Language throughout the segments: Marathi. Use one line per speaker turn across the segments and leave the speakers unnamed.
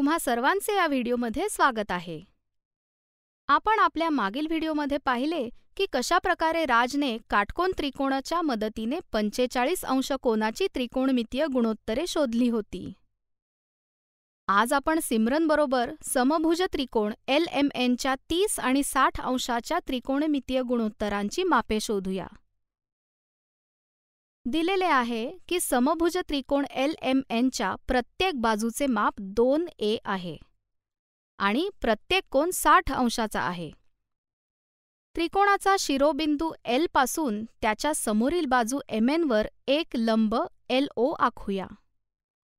तुम्हा सर्वांचे या व्हिडिओमध्ये स्वागत आहे. आपण आपल्या मागील व्हिडिओमध्ये पाहिले की कशाप्रकारे राजने काटकोन त्रिकोणाच्या मदतीने पंचेचाळीस अंश कोनाची त्रिकोणमितीय गुणोत्तरे शोधली होती. आज आपण सिमरनबरोबर समभुज त्रिकोण एल एम एनच्या तीस आणि साठ अंशाच्या त्रिकोणमितीय गुणोत्तरांची मापे शोधूया. दिलेले आहे की समभुज त्रिकोण एल एम एनच्या प्रत्येक बाजूचे माप दोन ए आहे आणि प्रत्येक कोन साठ अंशाचा आहे. त्रिकोणाचा शिरोबिंदू एलपासून त्याच्या समोरील बाजू एम एनवर एक लंब एल ओ आखूया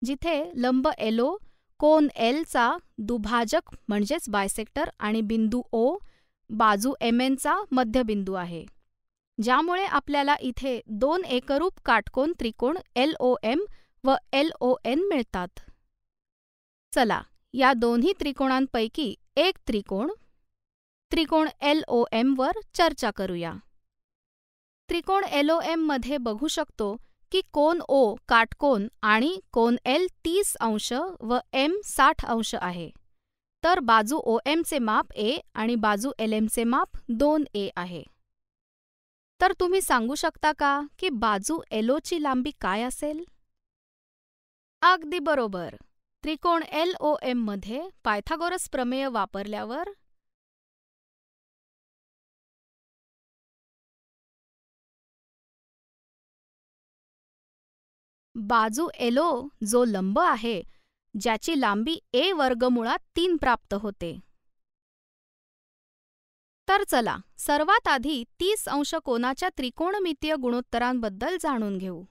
जिथे लंब एलओ कोन एलचा दुभाजक म्हणजेच बायसेक्टर आणि बिंदू ओ बाजू एम एनचा मध्यबिंदू आहे. ज्यामुळे आपल्याला इथे दोन एकरूप काटकोन त्रिकोण एल व एल ओ एन मिळतात. चला या दोन्ही त्रिकोणांपैकी एक त्रिकोण त्रिकोण एलओएम वर चर्चा करूया. त्रिकोण एलओएममध्ये बघू शकतो की कोन ओ काटकोन आणि कोन एल तीस अंश व एम साठ अंश आहे. तर बाजू ओ एमचे माप ए आणि बाजू एल एमचे माप दोन ए आहे. तर तुम्ही सांगू शकता का की बाजू एलओची लांबी काय असेल? अगदी बरोबर. त्रिकोण एल ओ एममध्ये पायथागोरस प्रमेय वापरल्यावर बाजू एलो जो लंब आहे ज्याची लांबी ए वर्गमुळात तीन प्राप्त होते. तर चला सर्वात आधी तीस अंश कोनाच्या त्रिकोणमितीय गुणोत्तरांबद्दल जाणून घेऊ.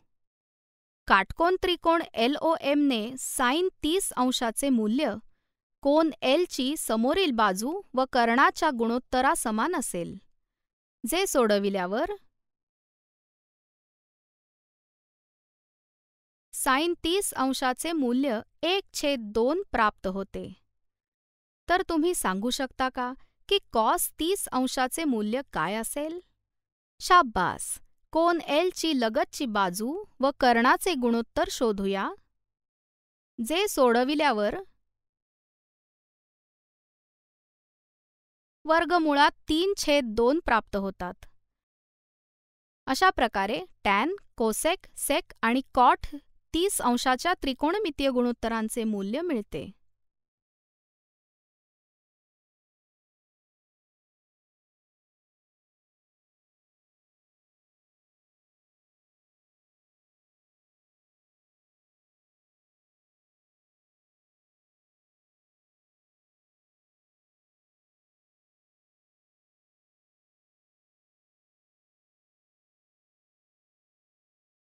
काटकोन त्रिकोण एल ओ एमने साईन तीस अंशाचे मूल्य कोन एलची समोरील बाजू व कर्णाच्या गुणोत्तरा समान असेल. जे सोडविल्यावर साईन तीस अंशाचे मूल्य एक छेद दोन प्राप्त होते. तर तुम्ही सांगू शकता का? की कॉस तीस अंशाचे मूल्य काय असेल? शाब्बास कोन एलची लगतची बाजू व कर्णाचे गुणोत्तर शोधूया. जे सोडविल्यावर वर्गमुळात तीन छेद दोन प्राप्त होतात. अशा प्रकारे टॅन कोसेक सेक आणि कॉट तीस अंशाच्या त्रिकोणमितीय गुणोत्तरांचे मूल्य मिळते.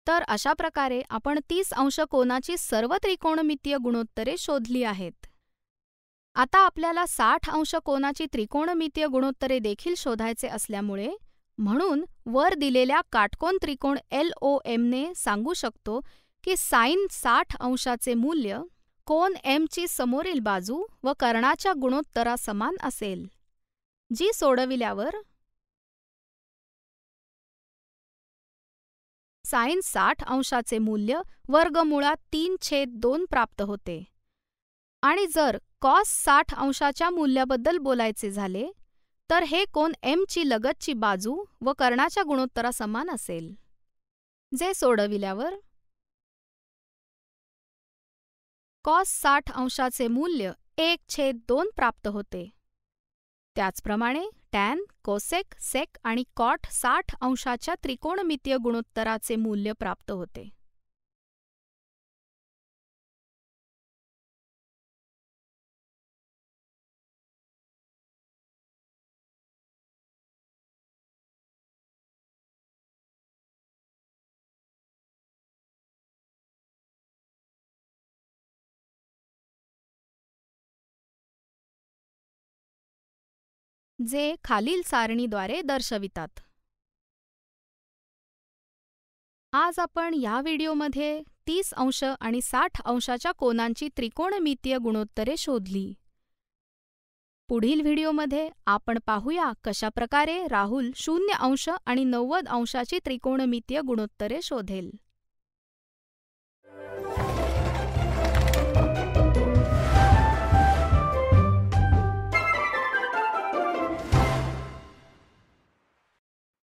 तर अशा प्रकारे आपण तीस अंश कोनाची सर्व त्रिकोणमितीय गुणोत्तरे शोधली आहेत. आता आपल्याला साठ अंश कोनाची त्रिकोणमितीय गुणोत्तरे देखील शोधायचे असल्यामुळे म्हणून वर दिलेल्या काटकोन त्रिकोण एल ओ एमने सांगू शकतो की साईन साठ अंशाचे मूल्य कोन एमची समोरील बाजू व कर्णाच्या गुणोत्तरा समान असेल. जी सोडविल्यावर साइन साठ अंशाचे मूल्य वर्गमुळात तीन छेद दोन प्राप्त होते. आणि जर कॉस साठ अंशाच्या मूल्याबद्दल बोलायचे झाले तर हे कोन एमची लगतची बाजू व कर्णाच्या गुणोत्तरा समान असेल. जे सोडविल्यावर कॉस साठ अंशाचे मूल्य एक छेद दोन प्राप्त होते. त्याचप्रमाणे टॅन कोसेक सेक आणि कॉट साठ अंशाच्या त्रिकोणमितीय गुणोत्तराचे मूल्य प्राप्त होते. जे खालील सारणीद्वारे दर्शवितात. आज आपण या व्हिडिओमध्ये तीस अंश आणि साठ अंशाच्या कोनांची त्रिकोणमितीय गुणोत्तरे शोधली. पुढील व्हिडिओमध्ये आपण पाहूया कशाप्रकारे राहुल शून्य अंश आणि नव्वद अंशाची त्रिकोणमितीय गुणोत्तरे शोधेल.